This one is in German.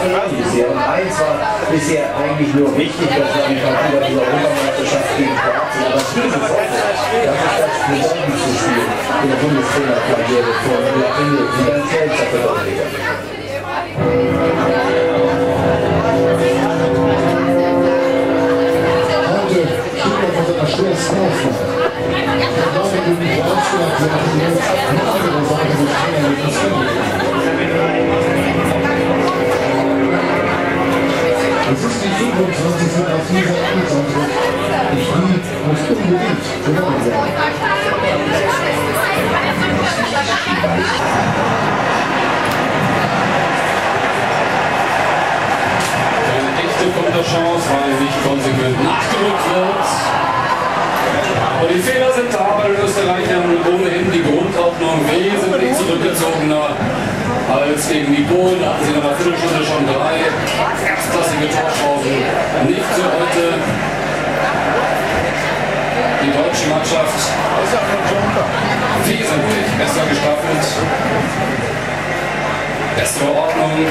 1 war bisher eigentlich nur wichtig, das war die Partie bei dieser Europameisterschaft gegen Kroatien. Aber dieses Wochenende, das ist das bedeutendste Spiel in der Bundestrainerkarriere von Latino, die ganz Geld für Bundesliga. Heute steht er vor seiner schwersten Aufgabe. Gerade gegen Kroatien hat er jetzt eine andere Seite Es ist die 25. auf dieser Amtsantritt. Und die muss unbedingt gewonnen werden. Eine echte Konterchance, weil nicht konsequent nachgerückt wird. Und die Fehler sind da bei den Österreichern ohnehin die Grundordnung wesentlich zurückgezogener als gegen die Polen. Da hatten sie nach einer Viertelstunde schon drei erstklassige Torchancen. Nicht so heute. Die deutsche Mannschaft wesentlich besser gestaffelt. Bessere Ordnung.